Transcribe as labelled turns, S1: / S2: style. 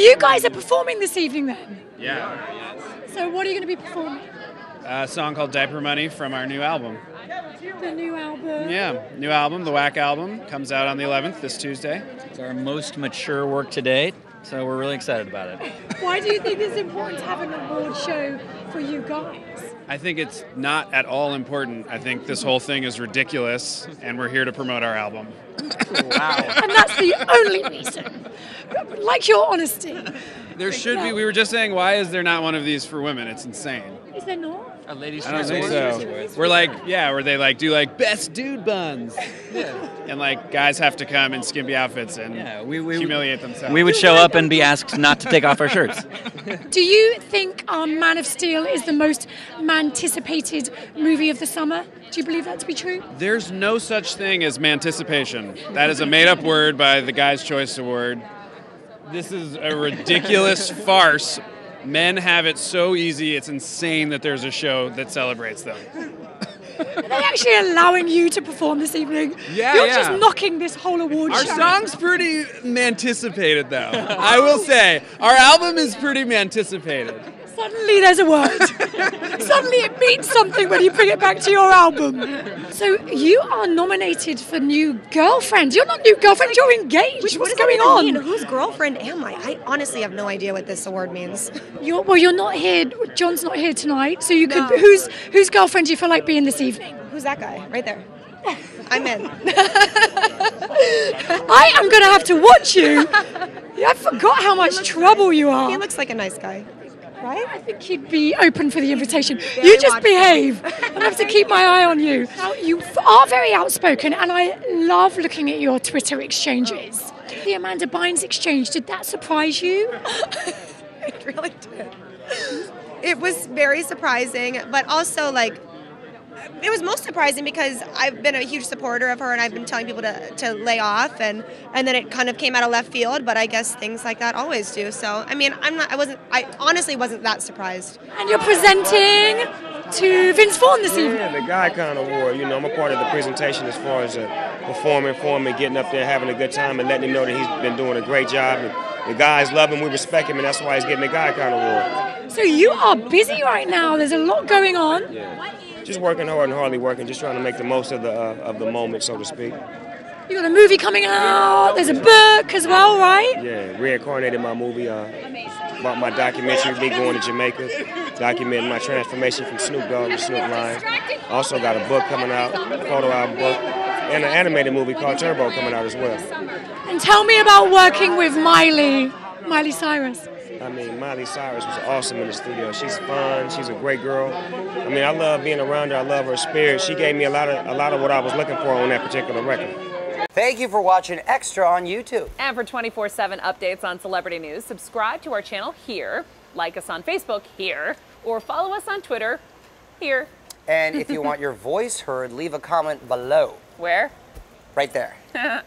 S1: you guys are performing this evening then?
S2: Yeah.
S1: So what are you going to be performing?
S2: A song called Diaper Money from our new album.
S1: The new album.
S2: Yeah, new album, the Wack album, comes out on the 11th this Tuesday.
S3: It's our most mature work to date, so we're really excited about it.
S1: Why do you think it's important to have an award show for you guys?
S2: I think it's not at all important. I think this whole thing is ridiculous, and we're here to promote our album. Wow.
S1: and that's the only reason. Like your honesty.
S2: There should be. We were just saying, why is there not one of these for women? It's insane.
S1: Is there not?
S3: A ladies'
S2: I don't think so. We're like, yeah, where they like do like best dude buns, and like guys have to come in skimpy outfits and
S3: Yeah, we, we,
S2: humiliate themselves.
S3: we would show up and be asked not to take off our shirts.
S1: Do you think um, Man of Steel is the most anticipated movie of the summer? Do you believe that to be true?
S2: There's no such thing as manticipation. That is a made-up word by the Guy's Choice Award. This is a ridiculous farce. Men have it so easy. It's insane that there's a show that celebrates them.
S1: Are they actually allowing you to perform this evening?
S2: Yeah,
S1: You're
S2: yeah.
S1: just knocking this whole award
S2: Our
S1: show.
S2: song's pretty anticipated, though. I will say, our album is pretty anticipated.
S1: Suddenly there's a word. Suddenly it means something when you bring it back to your album. So you are nominated for new girlfriend. You're not new girlfriend, you're engaged.
S4: Which,
S1: What's
S4: what
S1: going on?
S4: mean? Whose girlfriend am I? I honestly have no idea what this award means.
S1: You're, well, you're not here. John's not here tonight, so you could.
S4: No.
S1: Whose whose girlfriend do you feel like being this evening?
S4: Who's that guy? Right there. I'm in.
S1: I am going to have to watch you. I forgot how much trouble you are.
S4: He looks like a nice guy, right?
S1: I think he'd be open for the invitation. You just behave. I have to keep my eye on you. Now, you are very outspoken, and I love looking at your Twitter exchanges. Oh. The Amanda Bynes exchange, did that surprise you?
S4: It really did. It was very surprising, but also like it was most surprising because I've been a huge supporter of her and I've been telling people to, to lay off and and then it kind of came out of left field, but I guess things like that always do. So I mean I'm not I wasn't I honestly wasn't that surprised.
S1: And you're presenting to Vince Vaughn this evening.
S5: Yeah, the Guy Kind of Award. You know, I'm a part of the presentation as far as uh, performing for him and getting up there, having a good time, and letting him know that he's been doing a great job. And the guys love him, we respect him, and that's why he's getting the Guy Kind of Award.
S1: So you are busy right now. There's a lot going on.
S5: Yeah. Just working hard and hardly working, just trying to make the most of the uh, of the moment, so to speak.
S1: You got a movie coming out. There's a book as well, right?
S5: Yeah, reincarnated my movie uh, about my documentary, me going to Jamaica, documenting my transformation from Snoop Dogg to Snoop Lion. Also got a book coming out, photo album book, and an animated movie called Turbo coming out as well.
S1: And tell me about working with Miley, Miley Cyrus.
S5: I mean, Miley Cyrus was awesome in the studio. She's fun. She's a great girl. I mean, I love being around her. I love her spirit. She gave me a lot of a lot of what I was looking for on that particular record.
S6: Thank you for watching Extra on YouTube.
S7: And for 24 7 updates on celebrity news, subscribe to our channel here, like us on Facebook here, or follow us on Twitter here.
S6: And if you want your voice heard, leave a comment below,
S7: Where?
S6: right there.